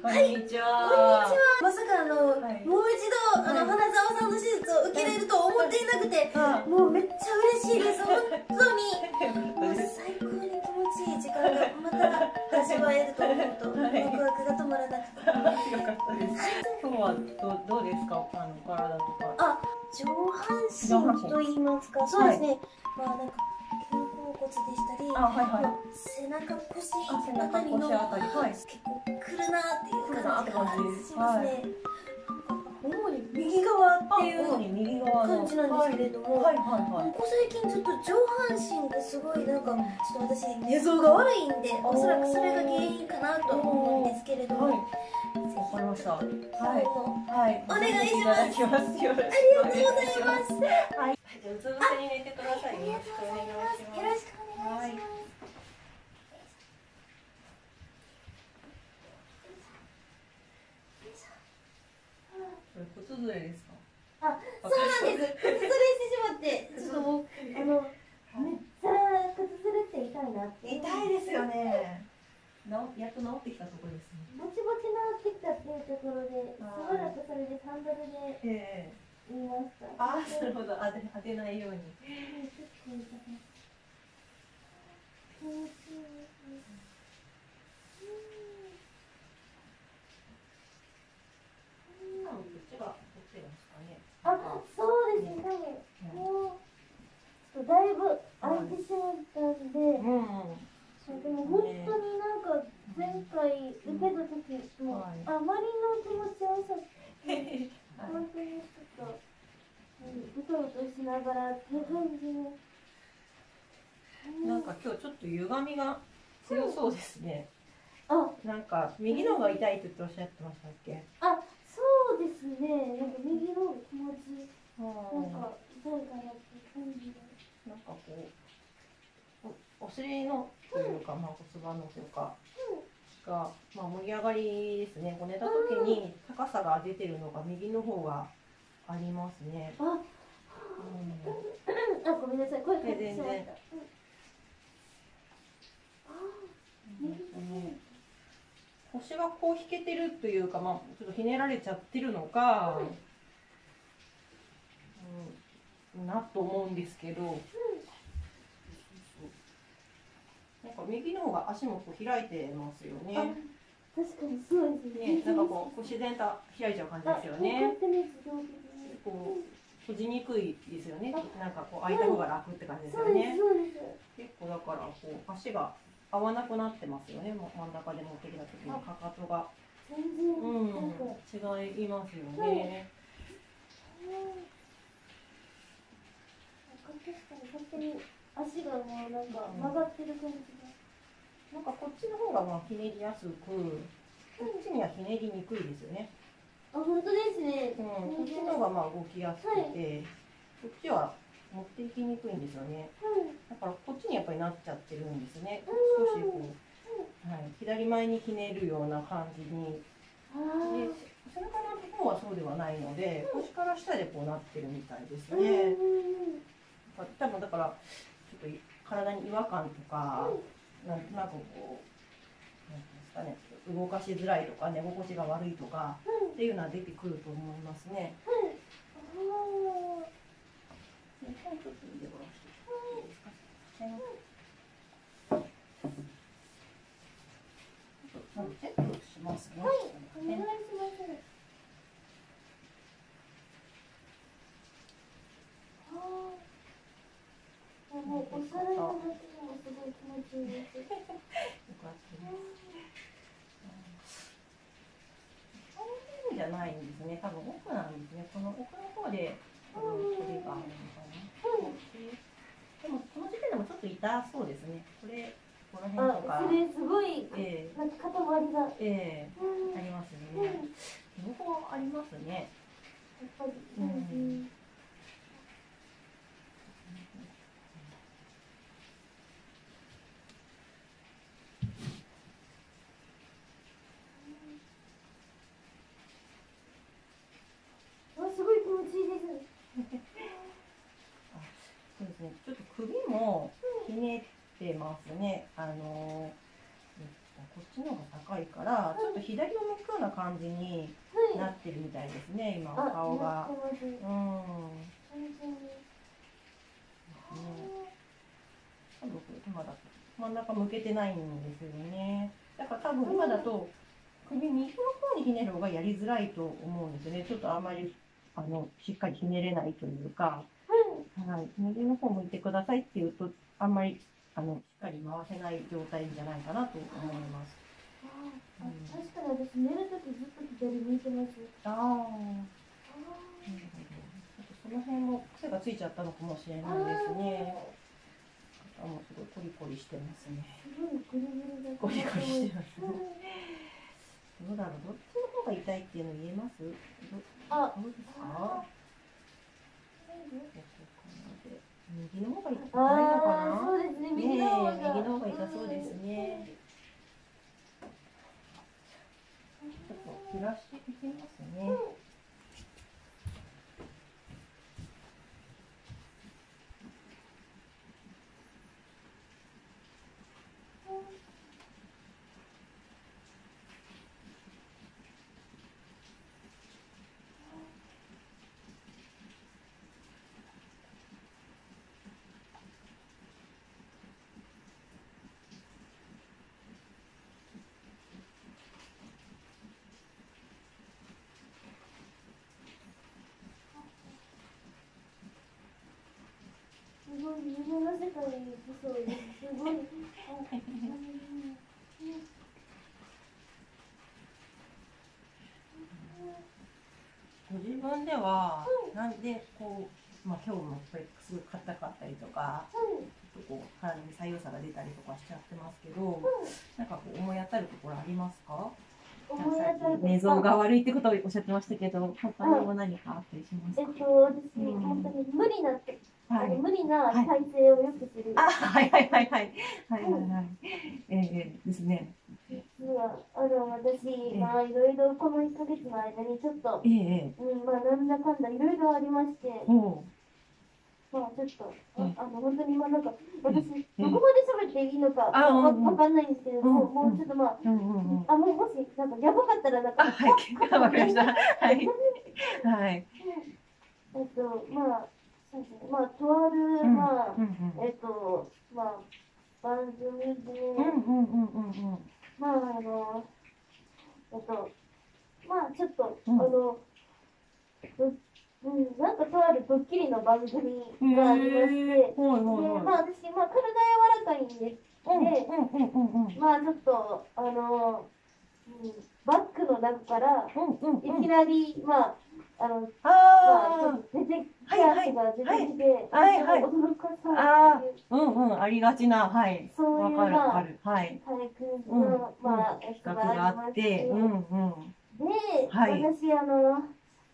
こんにちは。まさかあの、はい。もう一度あの、はい。花澤さんの手術を受けれると思っていなくて、あもうめっちゃ嬉しいです。本当に。もうよ最高に気持ちいい時間がまた味わえると思うとワはい。クワクが止まらなくて。かったです。今日はどどうですか？あの体とか。あ上半身と言いますか。そうですね、まあなんか肩甲骨でしたりあはいはい。背中腰あ背中あたり。の結構なっていう来るなって感じしますね、はい主に右側っていう主に右側の感じなんですけれども、はいはいはいここ最近ちょっと上半身がすごいなんかちょっと私寝相が悪いんでおそらくそれが原因かなと思うんですけれども、はい。かりました。はい。もはい。お願いします。ありがとうございますはい。じゃあうつ伏せに寝てください。よろしくお願いします。よろしくお願いします、それ骨ずれですか。あ、そうなんです。靴ずれしてしまって、ちょっともう、あの、めっちゃ靴ずれって痛いなって。痛いですよね。なおやっと治ってきたところですね。ぼちぼち治ってきたっていうところで、しばらくそれでサンダルでええ言いました。ああ、なるほど。当て当てないように。結構痛い気持ちいい。今のこっちってますかね。あ、そうですね、もう、ちょっとだいぶ空いてしまったんで、うん。でも本当になんか前回受けた時も、はいあまりの気持ちよさ本当にちょっとうとうとしながらって感じでなんか今日ちょっと歪みが強そうですね。あなんか右の方が痛いって言っておっしゃってましたっけ？あですね。なんか右の気持ちななんか痛いかなって感じでなんかこうおお尻のというか、まあ骨盤のというかがまあ盛り上がりですね。こう寝た時に高さが出てるのが右の方がありますね。あうん。あごめんなさい。声かけてしまった、あ右のね腰がこう引けてるというか、まあ、ちょっとひねられちゃってるのか、うん、なと思うんですけど、なんか右の方が足もこう開いてますよあね。確かにそうですねね、なんかこうこう自然と開いちゃう感じですよあね。こう閉じにくいですよね。なんかこう開いた方が楽って感じですよね。結構だからこう足が合わなくなってますよね。もう真ん中で持ってきた時にかかとが。全然。うん。違いますよね。確かに本当に足がもうなんか曲がってる感じが、なんかこっちの方がまあひねりやすく、こっちにはひねりにくいですよね。あ本当ですね、うん、こっちの方がまあ動きやすくて、こっちは持っていきにくいんですよね。うん。だからこっちにやっぱりなっちゃってるんですね。うん。少しこう、はい、左前にひねるような感じに。あでー背中の方はそうではないので、腰から下でこうなってるみたいですうんね。多分だからちょっと体に違和感とか、なんなんかこうなんていうんですかね動かしづらいとか寝心地が悪いとかうん。っていうのは出てくると思いますね。うんじゃないんですね。多分奥なんですね。この奥の方で、これがあるのか？な。でもこの時点でもちょっと痛そうですね。これこの辺とか。あ、それすごいえなんか塊がええ。うん。えありますうん。ね。両方ありますね。やっぱり、うんうんあすごい気持ちいいです。そうですね。ちょっと首もひねってますね。あのーえっとこっちの方が高いから、ちょっとと左を向くような感じにはいなってるみたいですね、今あ顔がうん。多分今だと真ん中向けてないんですよね。だから多分今だと首右の方にひねる方がやりづらいと思うんですよね。ちょっとあまりあのしっかりひねれないというか、はいはい、右の方向いてくださいって言うとあんまりあのしっかり回せない状態じゃないかなと思います。あ確かに私寝るときずっと左向いてますああ、なその辺も癖がついちゃったのかもしれないですね。あもうすごいコリコリしてますね。すごいグリグリしてますね。どうだろう、どっちの方が痛いっていうの言えます？どあどうですか？右の方が痛いのかな？そうですねねえ右の方が右の方が痛そうですね。減らしていきますね。すごい夢の世界に行きそうですすごいごでは、なんでこう、まあ、今日もこれすごい硬かったりとか、ちょっとこう体に左右差が出たりとかしちゃってますけど、なんかこう思い当たるところありますか？寝相が悪いってことをおっしゃってましたけど、他にも何かあったりしますか？えっと私うん本当に無理なあはい。の無理な体勢をよくするあ、はいはいはいはい。はいはいはい。ええですね。実はあの私まあいろいろこの1ヶ月の間にちょっとえええうんまあなんだかんだいろいろありましてまあちょっとあうんあの本当にまあなんか私うんどこまで喋っていいのかあわうんわかんないんですけれどもうんもうちょっとまあう。うんうんうん。あもうもしなんかやばかったらなんかあ、はい。わかりました。はい。はい。えっとまあそうですねまあとあるうんまあうんうん。えっとまあ番組でうんうんうんうんうん。まああのえっとまあちょっと、うんあのぶうんなんかとあるドッキリの番組がありまして、で。まあ私まあ体柔らかいんですで。まあちょっとあの、うん、バッグの中からうんうんうん。いきなり、まああのああっと出てきはい。はい。やつが出てきて、はい。はい。驚かさああ、うんうん、ありがちな、はい。そうい。うわかるわまあかる。はい。体育うん。の、まあ、企画があって、で、うん。うん。はい。私あの、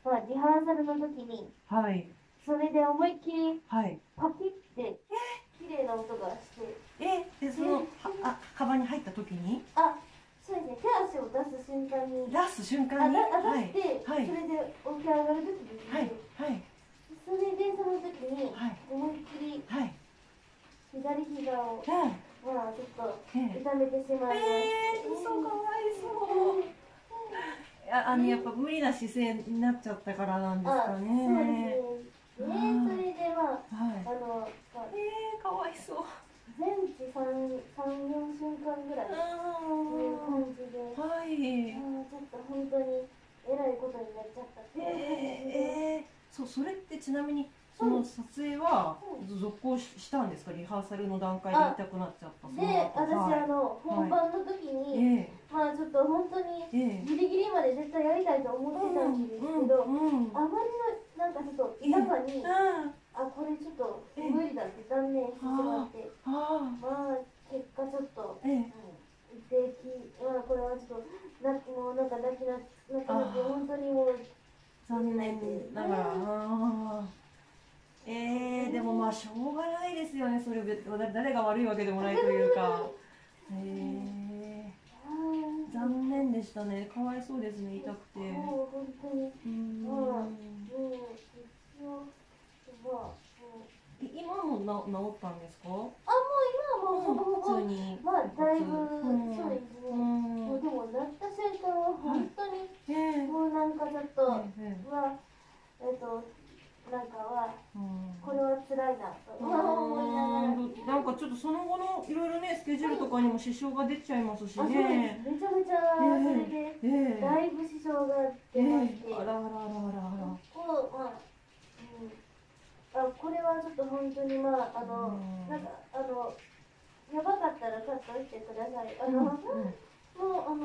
まあ、リハーサルの時にはい。それで思い。っきりはい。パキって綺麗な音がしてえ、で、その、あ、カバンに入った時に、あそうですね手足を出す瞬間に出す瞬間に、あ。出して、はいそれで起き上がる時に、はい。はい。それでその時にはい。思いっきりはい。左膝を、うん。まあ、ちょっとえ痛めてしまいまして、えー、そうかわいそう。いや、あの、やっぱ無理な姿勢になっちゃったからなんですかあそうですねね。ねそれでまあはい。あの、まあ、えー、かわいそう。全治3、3、4週間ぐらいそういうあ感じで、ーはい。あーちょっと本当にえらいことになっちゃったっていう感じで、えー、えー、そうそれってちなみにその撮影は続行ししたんですか？リハーサルの段階で痛くなっちゃったそで、私、はい。あの、本番の時に、えまあちょっと本当にギリギリまで絶対やりたいと思ってたんですけど、うんうん。あまりのなんかちょっと痛さに、ああ、これちょっと無理だって断念してしまって、あまあ結果ちょっと、ええ。うん、一定期、まあこれはちょっと、なもうなんか泣きな、泣きなっ本当にもう、残念ながら。あーえー、でもまあしょうがないですよね。それ誰が悪いわけでもないというか。えあー、残念でしたね。かわいそうですね。痛くて。うん。今もな治ったんですか？あもう今はもうほぼほぼ普通に。まあだいぶ、うんそうですね、うんもうでもなった瞬間は本当に、ええもうなんかちょっと、ええまあえっとなんかはうんこれは辛いなと、まあ思いながらうんなんかちょっとその後のいろいろねスケジュールとかにも支障が出ちゃいますしね。めちゃめちゃそれで、ええだいぶ支障がえ出まして、え。あらあらあらあら。あこうまあ、うん、あこれはちょっと本当にまああの、うん。なんかあのやばかったらカットしてください。あら。の、うん。もうあの、うん、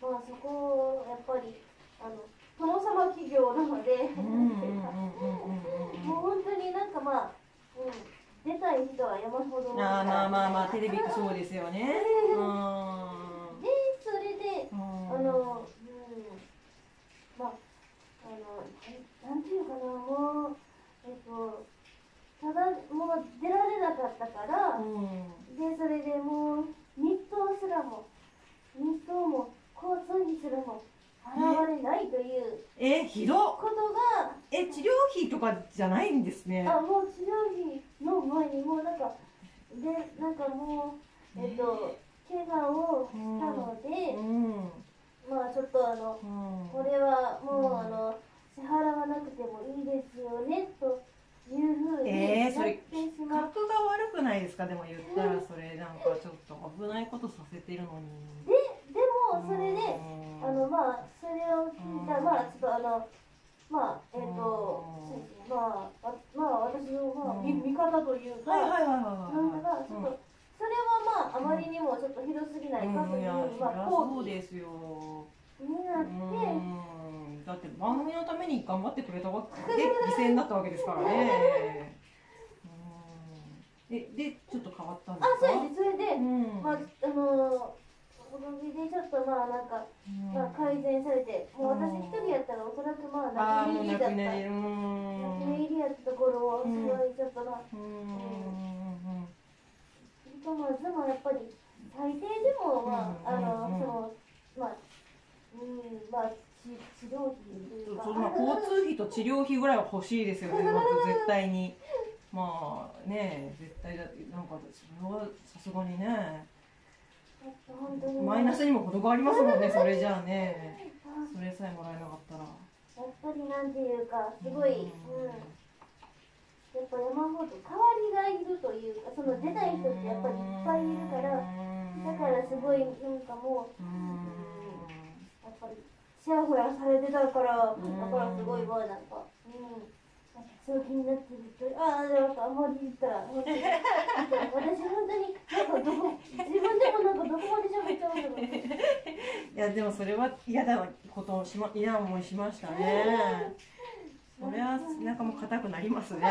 まあそこをやっぱりあの殿様企業なので、もう本当になんかまあ、うん、出たい人は山ほどうん。ああまあまあまあテレビってでそうですよね。うん。それでああの、うん、まああのなんていうかなもうえっとただもう出られなかったから。うん。でそれでもう日当すらも日当も交通費すらも払われないというえひどっ。ことが、え治療費とかじゃないんですね。あもう治療費の前にもうなんかでなんかもうえっと怪我をしたので、うん。まあちょっとあのうんこれはもう、うんあの支払わなくてもいいですよねというふうにえーそれなってしまっ格が悪くないですかでも言ったらそれなんかちょっと危ないことさせてるのに。ででもそれで、うん。あのまあそれを聞いた、うん。まあちょっとあのまあえっ、と、うん。まああまあ私のまあ、うん。み味方というか、はいはいはいはいなん。はいかちょっと、それはまああまりにもちょっとひどすぎないかという、うん。いやまあそうですよ。になって、うん。だって番組のために頑張ってくれたわけで 犠牲になったわけですからね。うん。ででちょっと変わったんであすか？そうですそれで、うんまああのおかげでちょっとまあなんか、まあ、改善されて、もう私一人やったらおそらくまあああもな入くなりうん。泣き寝入りやったところをすごいちょっとまあ、うん。ひとまずもやっぱり最低でもまあ、うんあの、うんそのまあうんまあ治治療費そうまあ交通費と治療費ぐらいは欲しいですよね、まず絶対に。まあね、絶対だ、なんか、それはさすがにね、マイナスにも程がありますもんね、それじゃあね、それさえもらえなかったら。やっぱりなんていうかすごい、うん。やっぱ山ほど代わりがいるというかその出ない人ってやっぱりいっぱいいるからだからすごいなんかもううん。やっぱりちやほやされてたからだうん。からすごいまあなんかうん。強気になってるとああなんかあんまり言ったら私本当になんかどこ自分でもなんかどこまで喋っちゃうんだろうねいや、でもそれは嫌だことをしま、嫌な思いしましたね。それは、なんかもう硬くなりますね。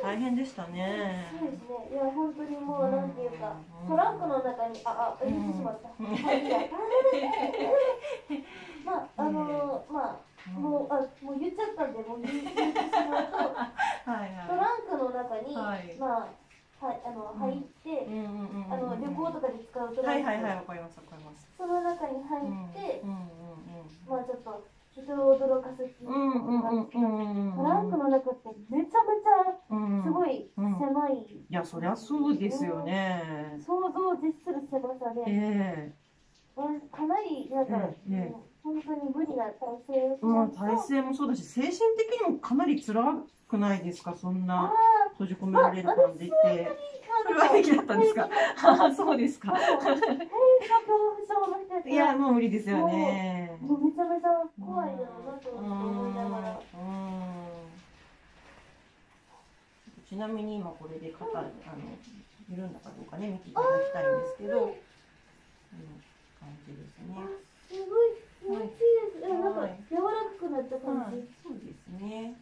大変でしたね。そうですね。いや、本当にもう、なんていうかう、んトランクの中に、あ、あ、入れてしまった。うん まあ、あの、まあ、もう、あ、もう言っちゃったんで、もう言言ってしまうと、はいトはランクの中に、はいまあ、はい、あの、うん入ってあの、旅行とかで使うトランク。はいはいはい、わかりますわかります。その中に入って、うんうんまあ、ちょっと、人を驚かすっていううんうんうんうんうんうん。トランクの中ってめちゃめちゃうんすごい狭い、いやそりゃそうですよね。想像を絶する狭さで、えかなりなんか、えええ本当に無理な体勢えまあ体勢もそうだし精神的にもかなり辛くないですか？そんあな閉じ込められる感じって。それは平気だったんですか？ああそうですか。いやもう無理ですよね。もうめちゃめちゃ怖いだろうなと思いながら。うん。ちなみに今これで肩あの緩んだかどうかね見ていただきたいんですけど。こんな感じですね。すごい気持ちい。い。です、えなんか柔らかくなった感じ、はい。そうですね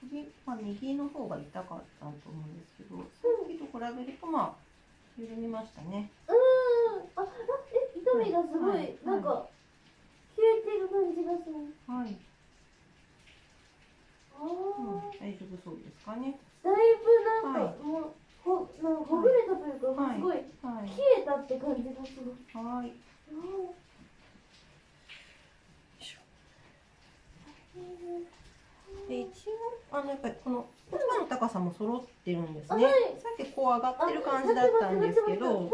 首、まあ、右の方が痛かったと思うんですけど、さっきと比べるとまあ緩みましたね。うんあえ痛みがすごい、はい。なんか消えてる感じがするはい、あうん、大丈夫そうですかね。だい。ぶなんか、はい。もうほなんかほぐれたというか、はい。すごいはい。消えたって感じがする。はい。で一応あのやっぱりこの骨盤の高さも揃ってるんですね、はい。さっきこう上がってる感じだったんですけど、はい。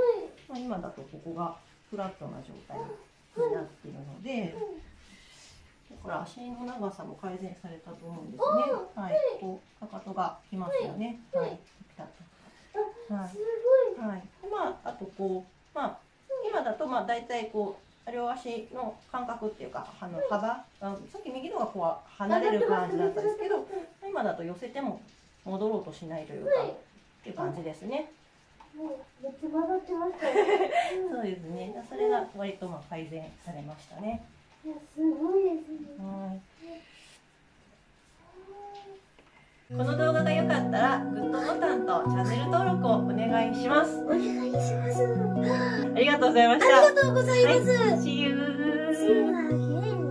まあ、今だとここがフラットな状態になっているのでだから足の長さも改善されたと思うんですね。はい。こうかかとがきますよね。はい。ピタッと。はい。まああとこうまあ今だとまあ大体こう両足の感覚っていうかあの幅あさっき右のがこう離れる感じだったんですけど今だと寄せても戻ろうとしないというかっていう感じですね。そうですね。それが割とまあ改善されましたね。いやすごいですね。はい。この動画が良かったらグッドボタンとチャンネル登録をお願いします。お願いしますありがとうございました。ありがとうございます、はい、See you. See you